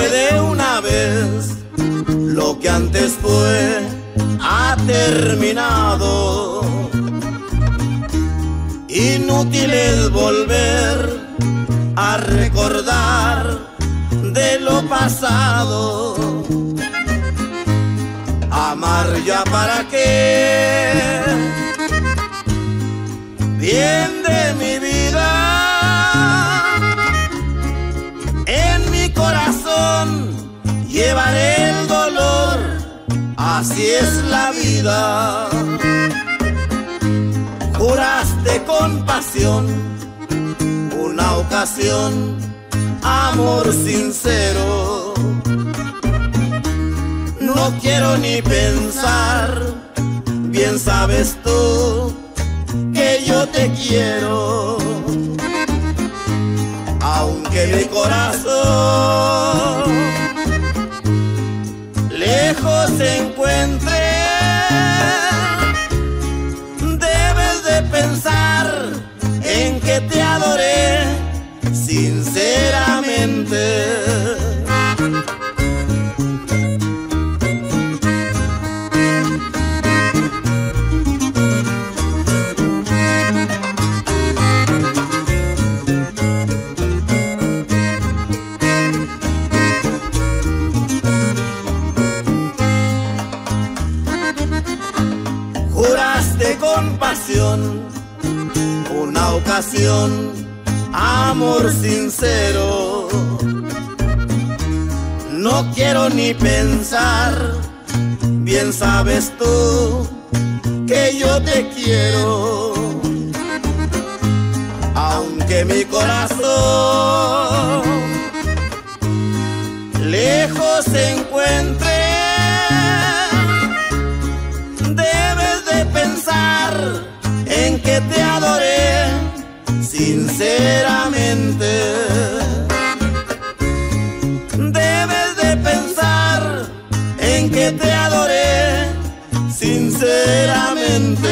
de una vez lo que antes fue, ha terminado. Inútil es volver a recordar de lo pasado. Amar ya para qué Así es la vida. Juraste con pasión una ocasión, amor sincero. No quiero ni pensar, bien sabes tú que yo te quiero. Aunque mi corazón que te adoré sinceramente. Juraste pasión una ocasión, amor sincero. No quiero ni pensar, bien sabes tú que yo te quiero. Aunque mi corazón lejos se sinceramente. Debes de pensar en que te adoré sinceramente.